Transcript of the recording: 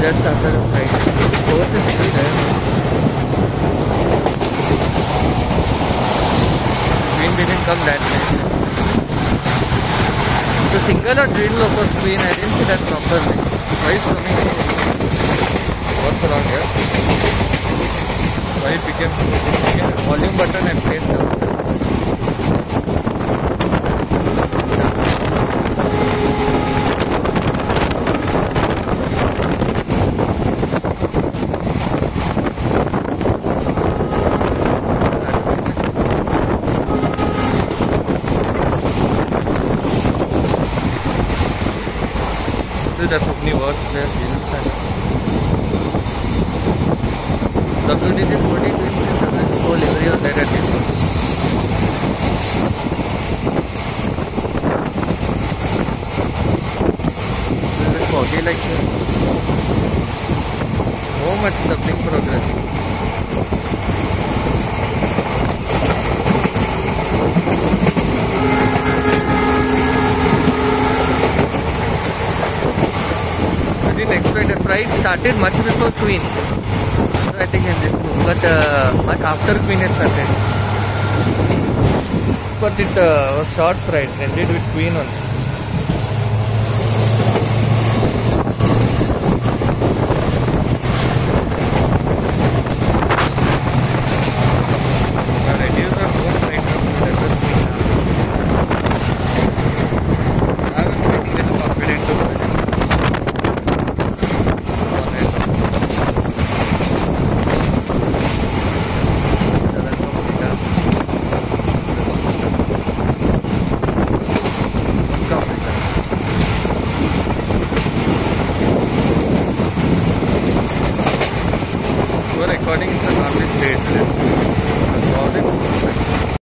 Just आता जाओ side बहुत स्पीड है। स्क्रीन भी कम डैट है। तो सिंगल और ड्रिल लोग स्क्रीन है डिन से डैट प्रॉपर नहीं वही सुनी बहुत खराब है। वही पिकेम वॉल्यूम बटन है प्लेन This is अपनी work there Jesus 40 20 whole area of that at least. This is foggy like this. So much something progress. I didn't expect the flight started much before Queen. So I think in this but uh, much after Queen it started. But it uh, was short flight, ended with Queen only. Recording is not state. late.